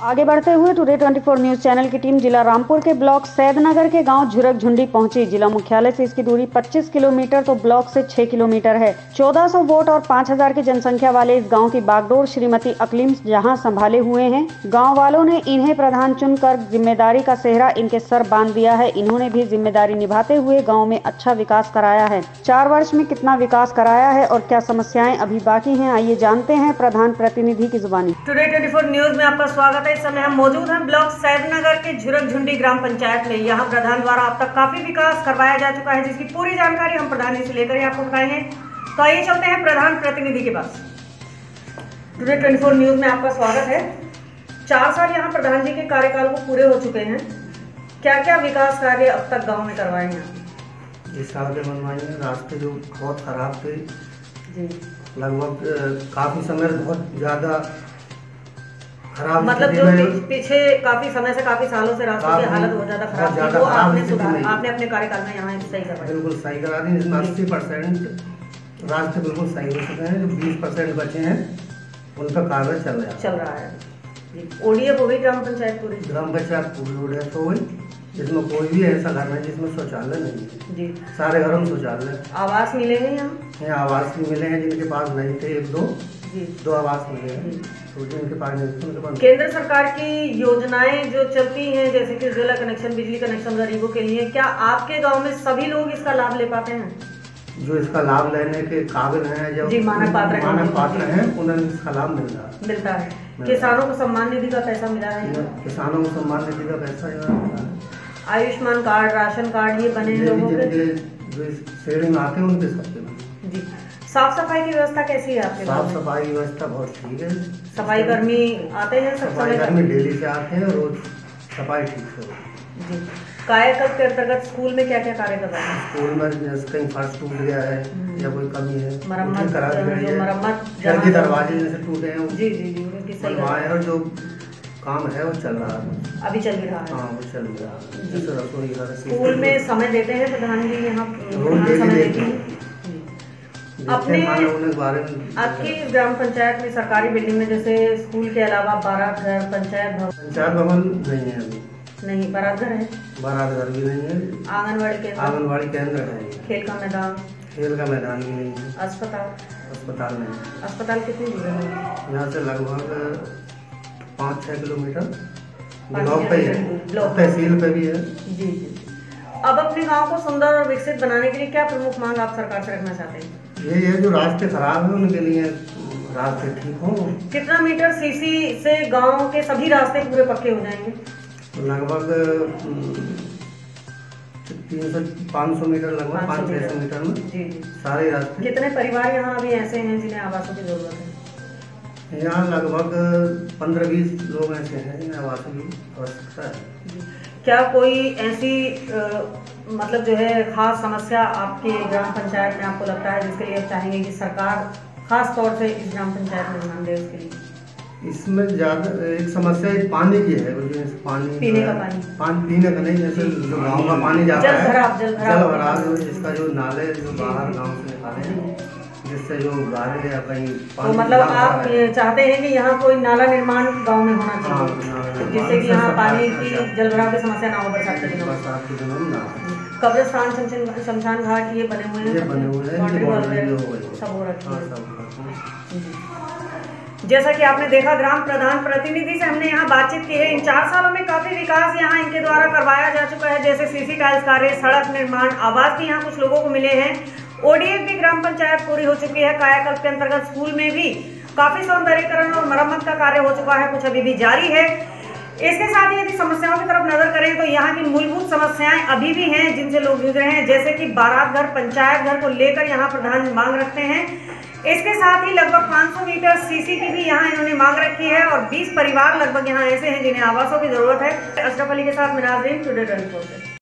आगे बढ़ते हुए टुडे 24 न्यूज़ चैनल की टीम जिला रामपुर के ब्लॉक सैदनगर के गाँव झुरक झुंडी पहुँची। जिला मुख्यालय से इसकी दूरी 25 किलोमीटर तो ब्लॉक से 6 किलोमीटर है। 1400 वोट और 5000 की जनसंख्या वाले इस गाँव की बागडोर श्रीमती अकलीम जहाँ संभाले हुए हैं। गाँव वालों ने इन्हें प्रधान चुनकर ज़िम्मेदारी का सेहरा इनके सर बाँध दिया है। इन्होंने भी ज़िम्मेदारी निभाते हुए गाँव में अच्छा विकास कराया है। चार वर्ष में कितना विकास कराया है और क्या समस्याएँ अभी बाकी है, आइए जानते हैं प्रधान प्रतिनिधि की जुबानी। टुडे 24 न्यूज़ में आपका स्वागत है इस समय हम मौजूद हैं ब्लॉक सैदनगर के झुरक झुंडी ग्राम पंचायत में। यहाँ प्रधान द्वारा अब तक काफ़ी विकास करवाया जा चुका है जिसकी पूरी जानकारी हम प्रधान जी से लेकर ही आपको बताएँगे। तो आइए चलते हैं प्रधान प्रतिनिधि के पास। टुडे 24 न्यूज़ में आपका स्वागत है। चार साल यहाँ प्रधान जी के कार्यकाल को पूरे हो चुके हैं। क्या क्या विकास कार्य अब तक गाँव में करवाए हैं? इस साल के मनवाई में रास्ते जो बहुत खराब थे जी। लगभग काफ़ी समय बहुत ज़्यादा खराब मतलब जो पीछे काफ़ी समय से काफ़ी सालों से रास्तों की हालत बहुत ज़्यादा खराब थी वो आपने सुधार आपने अपने कार्यकाल में यहाँ सही करवाया बिल्कुल सही करा दी अस्सी परसेंट रास्ते बिल्कुल सही हो चुके हैं जो बीस परसेंट बचे हैं उन पर कागज़ चल रहा है। चल रहा है। ओडीएफ हो गई ग्राम पंचायत पूरी। ग्राम पंचायत पूरी उड़े हो गई जिसमें कोई भी ऐसा घर नहीं जिसमें शौचालय नहीं है। जी। सारे घरों में शौचालय। आवास मिलेंगे यहाँ? यहाँ आवास भी मिले हैं जिनके पास नहीं थे एक दो। दो आवास मिले हैं। तो जिनके पास केंद्र सरकार की योजनाएँ जो चलती हैं जैसे कि जिला कनेक्शन बिजली कनेक्शन गरीबों के लिए क्या आपके गाँव में सभी लोग इसका लाभ ले पाते हैं? जो इसका लाभ लेने के काबिल हैं जो जी, मानव पात्र हैं। मानव पात्र हैं उन्हें इसका लाभ मिल रहा है। मिलता है। मिलता है। किसानों को सम्मान निधि का पैसा मिला है। किसानों को सम्मान निधि का पैसा मिला है। आयुष्मान कार्ड राशन कार्ड ये बने लोगों के। जो में आते हैं उनके सबके जी। साफ़ सफ़ाई की व्यवस्था कैसी है आपके साफ़ सफ़ाई की व्यवस्था बहुत ठीक है। सफ़ाई कर्मी आते हैं सब सफ़ाई कर्मी डेली से आते हैं रोज सफ़ाई ठीक से जी। कायाकल्प के अंतर्गत स्कूल में क्या क्या कार्य करवाए हैं? स्कूल में जैसे कहीं फर्श टूट गया है या कोई कमी है मरम्मत, करा दी गई है। मरम्मत घर के दरवाजे जैसे टूटे हैं जी जी जी उनकी सही हैं। और जो काम है वो चल रहा है। अभी चल रहा है। हाँ वो चल रहा है। जैसे रसोई घर स्कूल में समय देते हैं प्रधान जी यहाँ? रोज डेली देते हैं। अपने- आपकी ग्राम पंचायत में सरकारी बिल्डिंग में जैसे स्कूल के अलावा बारात घर पंचायत भवन? पंचायत भवन नहीं है अभी। नहीं बारात घर है? बारात घर भी नहीं है। आंगनबाड़ी केंद्र? आंगनबाड़ी केंद्र है। खेल का मैदान? खेल का मैदान भी नहीं है। अस्पताल? अस्पताल नहीं है। अस्पताल कितनी दूर है? यहाँ से लगभग पाँच छः किलोमीटर। ब्लॉक पे है। तहसील पे भी है। जी जी। अब अपने गाँव को सुंदर और विकसित बनाने के लिए क्या प्रमुख मांग आप सरकार से रखना चाहते हैं? ये है जो रास्ते खराब है उनके लिए रास्ते ठीक हों कितना मीटर सीसी से गाँव के सभी रास्ते पूरे पक्के हो जाएँगे? लगभग तीन सौ पाँच सौ मीटर लगभग 500 पाँच छः सौ मीटर। में सारे रास्ते। कितने परिवार यहाँ अभी ऐसे हैं जिन्हें आवासों की ज़रूरत है? यहाँ लगभग पंद्रह बीस लोग ऐसे हैं जिन्हें आवासों की आवश्यकता है। क्या कोई ऐसी अ, मतलब जो है खास समस्या आपके ग्राम पंचायत में आपको लगता है जिसके लिए आप चाहेंगे कि सरकार खास तौर से इस ग्राम पंचायत में ध्यान दे उसके लिए इसमें ज़्यादा एक समस्या एक पानी की है पानी पीने का पानी। पानी पीने का नहीं जैसे जो गाँव का पानी जाता है जल भराव। जल भराव जिसका जो नाले जो बाहर गाँव से निकाले हैं जिससे जो गारे या कहीं तो मतलब आप है। चाहते हैं कि यहाँ कोई नाला निर्माण गाँव में होना हाँ, चाहिए जिससे कि यहाँ पानी। की जल भराव की समस्या ना हो बरसात के दिनों कब्रिस्तान शमशान घाट ये बने हुए हैं हैं हो सब हो रखी हाँ, है हो है। जैसा कि आपने देखा ग्राम प्रधान प्रतिनिधि से हमने यहाँ बातचीत की है। इन चार सालों में काफ़ी विकास यहाँ इनके द्वारा करवाया जा चुका है। जैसे सीसी टाइल्स कार्य सड़क निर्माण आवास भी यहाँ कुछ लोगों को मिले हैं। ओडीएफ भी ग्राम पंचायत पूरी हो चुकी है। कायाकल्प के अंतर्गत स्कूल में भी काफ़ी सौंदर्यकरण और मरम्मत का कार्य हो चुका है। कुछ अभी भी जारी है। इसके साथ ही यदि समस्याओं की तरफ़ नज़र करें तो यहाँ की मूलभूत समस्याएँ अभी भी हैं, जिनसे लोग जूझ रहे हैं। जैसे कि बारात घर, पंचायत घर को लेकर यहाँ प्रधान मांग रखते हैं। इसके साथ ही लगभग 500 मीटर सीसी की भी यहाँ इन्होंने मांग रखी है और 20 परिवार लगभग यहाँ ऐसे हैं जिन्हें आवासों की ज़रूरत है। अशरफ अली के साथ मिनाजरीन, टुडे ट्वेंटी